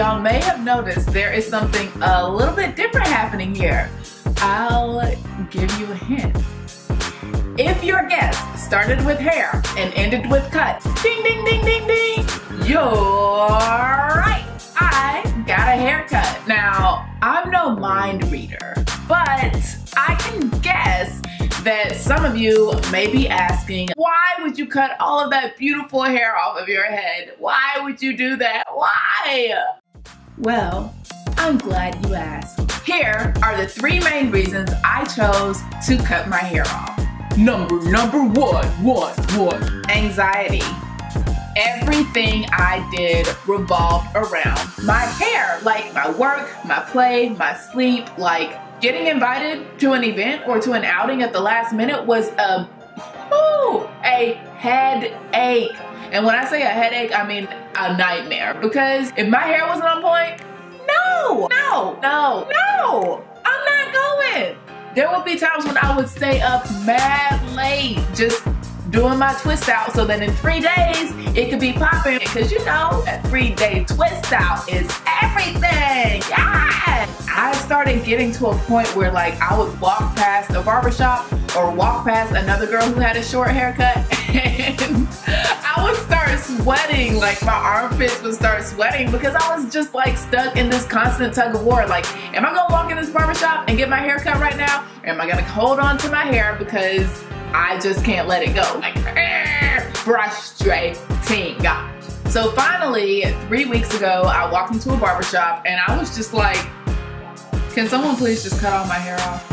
may have noticed there is something a little bit different happening here. I'll give you a hint. If your guest started with hair and ended with cuts, ding, ding, ding, ding, ding, you're right. I got a haircut. Now, I'm no mind reader, but I can guess that some of you may be asking, why would you cut all of that beautiful hair off of your head? Why would you do that? Why? Well, I'm glad you asked. Here are the three main reasons I chose to cut my hair off. Number, number one, one, one. Anxiety. Everything I did revolved around my hair, like my work, my play, my sleep, like getting invited to an event or to an outing at the last minute was um, a, whoo, a headache. And when I say a headache, I mean a nightmare because if my hair wasn't on point, no, no, no, no, I'm not going. There would be times when I would stay up mad late just doing my twist out so that in three days it could be popping. Because you know a three day twist out is everything. Yeah I started getting to a point where like I would walk past a barbershop or walk past another girl who had a short haircut and I would start sweating. Like my armpits would start sweating because I was just like stuck in this constant tug of war. Like am I gonna walk in this barbershop and get my hair cut right now? Or am I gonna hold on to my hair because I just can't let it go. Like, frustrating. So finally, three weeks ago, I walked into a barbershop and I was just like, can someone please just cut all my hair off?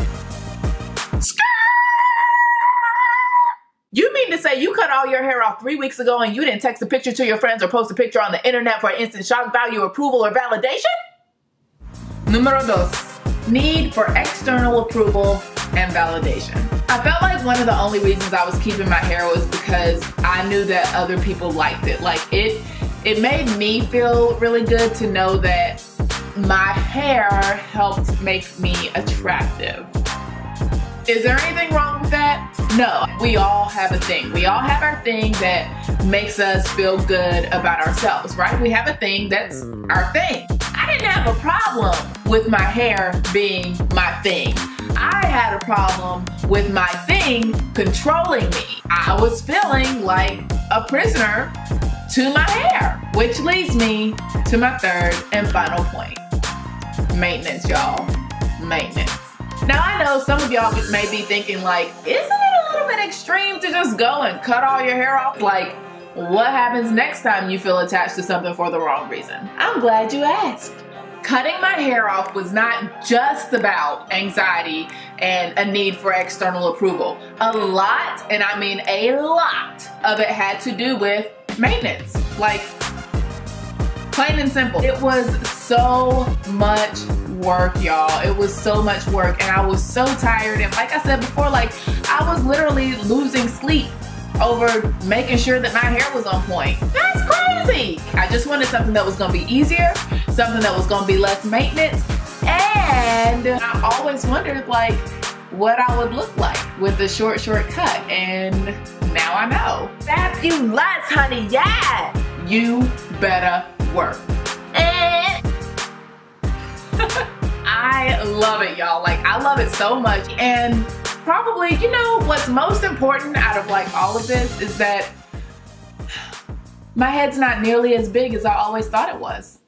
You mean to say you cut all your hair off three weeks ago and you didn't text a picture to your friends or post a picture on the internet for instant shock value, approval, or validation? Numero dos, need for external approval and validation. I felt like one of the only reasons I was keeping my hair was because I knew that other people liked it. Like it, it made me feel really good to know that my hair helped make me attractive. Is there anything wrong with that? No, we all have a thing. We all have our thing that makes us feel good about ourselves, right? We have a thing that's our thing. I didn't have a problem with my hair being my thing. I had a problem with my thing controlling me. I was feeling like a prisoner to my hair, which leads me to my third and final point. Maintenance, y'all. Maintenance. Now I know some of y'all may be thinking like, isn't it a little bit extreme to just go and cut all your hair off? Like, what happens next time you feel attached to something for the wrong reason? I'm glad you asked. Cutting my hair off was not just about anxiety and a need for external approval. A lot, and I mean a lot, of it had to do with maintenance. Like, plain and simple. It was so much work, y'all. It was so much work, and I was so tired. And like I said before, like, I was literally losing sleep over making sure that my hair was on point. That's crazy. I just wanted something that was gonna be easier, something that was gonna be less maintenance, and I always wondered like what I would look like with the short, short cut, and now I know. Fabulous, honey, yeah! You better work. I love it, y'all. Like, I love it so much, and probably, you know, what's most important out of like all of this is that my head's not nearly as big as I always thought it was.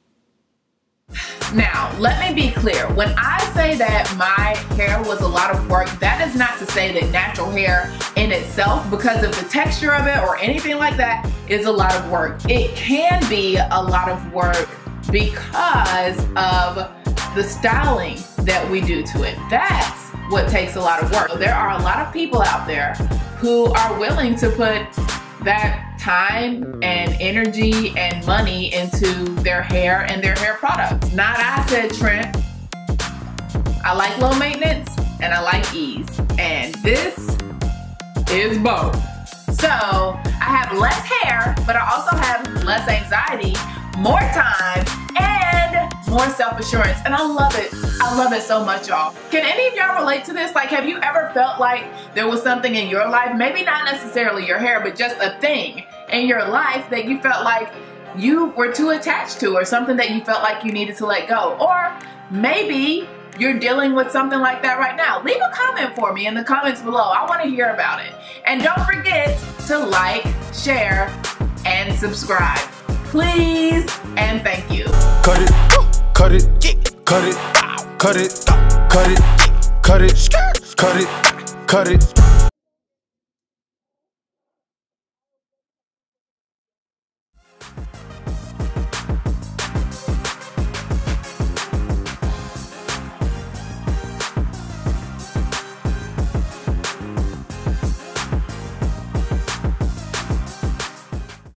Now, let me be clear. When I say that my hair was a lot of work, that is not to say that natural hair in itself, because of the texture of it or anything like that, is a lot of work. It can be a lot of work because of the styling that we do to it. That's what takes a lot of work. There are a lot of people out there who are willing to put that time mm. and energy and money into their hair and their hair products. Not I said Trent. I like low maintenance and I like ease. And this is both. So I have less hair, but I also have less anxiety, more time, and more self-assurance. And I love it. I love it so much, y'all. Can any of y'all relate to this? Like, have you ever felt like there was something in your life, maybe not necessarily your hair, but just a thing in your life that you felt like you were too attached to or something that you felt like you needed to let go. Or maybe you're dealing with something like that right now. Leave a comment for me in the comments below. I want to hear about it. And don't forget to like, share, and subscribe. Please and thank you. Cut it, cut it, cut it, cut it, cut it, cut it, cut it, cut it.